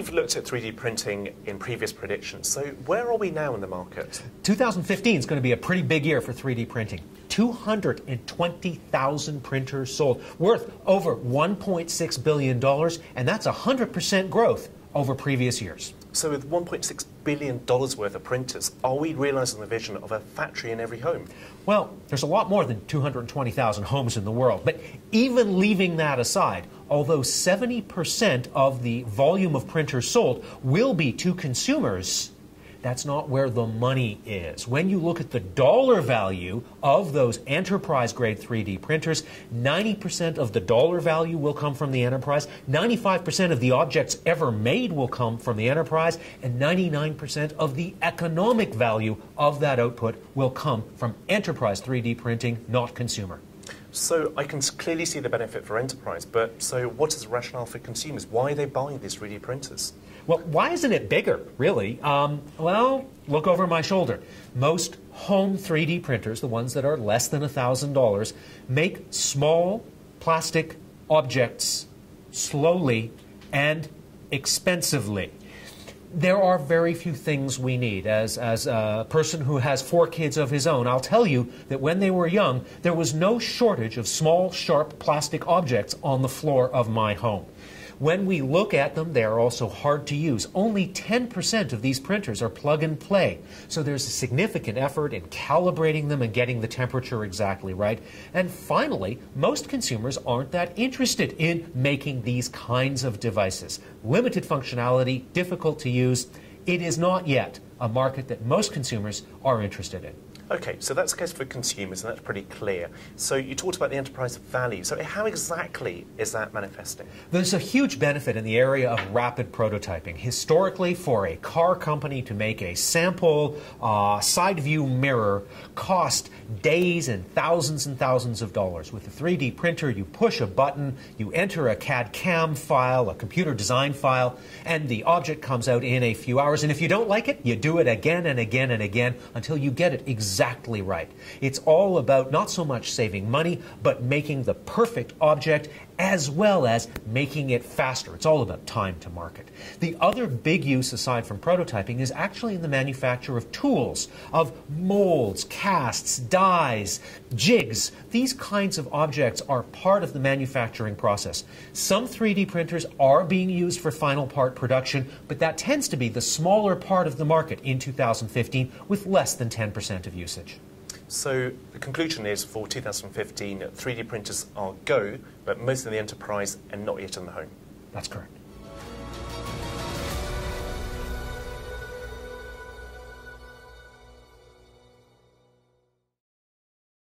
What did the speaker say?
we've looked at 3D printing in previous predictions. So where are we now in the market? 2015 is going to be a pretty big year for 3D printing. 220,000 printers sold, worth over $1.6 billion, and that's 100% growth over previous years. So with $1.6 billion worth of printers, are we realizing the vision of a factory in every home? Well, there's a lot more than 220,000 homes in the world. But even leaving that aside, although 70% of the volume of printers sold will be to consumers, that's not where the money is. When you look at the dollar value of those enterprise grade 3D printers, 90% of the dollar value will come from the enterprise, 95% of the objects ever made will come from the enterprise, and 99% of the economic value of that output will come from enterprise 3D printing, not consumer. So I can clearly see the benefit for enterprise, but so what is the rationale for consumers? Why are they buying these 3D printers? Well, why isn't it bigger, really? Um, well, look over my shoulder. Most home 3D printers, the ones that are less than $1,000, make small plastic objects slowly and expensively there are very few things we need. As, as a person who has four kids of his own, I'll tell you that when they were young, there was no shortage of small, sharp plastic objects on the floor of my home. When we look at them, they are also hard to use. Only 10% of these printers are plug and play, so there's a significant effort in calibrating them and getting the temperature exactly right. And finally, most consumers aren't that interested in making these kinds of devices. Limited functionality, difficult to use. It is not yet a market that most consumers are interested in. Okay, so that's the case for consumers, and that's pretty clear. So you talked about the enterprise value. So how exactly is that manifesting? There's a huge benefit in the area of rapid prototyping. Historically, for a car company to make a sample uh, side view mirror cost days and thousands and thousands of dollars. With a 3D printer, you push a button, you enter a CAD CAM file, a computer design file, and the object comes out in a few hours. And if you don't like it, you do it again and again and again until you get it exactly exactly right. It's all about not so much saving money, but making the perfect object as well as making it faster. It's all about time to market. The other big use aside from prototyping is actually in the manufacture of tools, of molds, casts, dies, jigs. These kinds of objects are part of the manufacturing process. Some 3D printers are being used for final part production, but that tends to be the smaller part of the market in 2015 with less than 10% of usage. So the conclusion is for 2015, 3D printers are go, but most in the enterprise and not yet in the home. That's correct.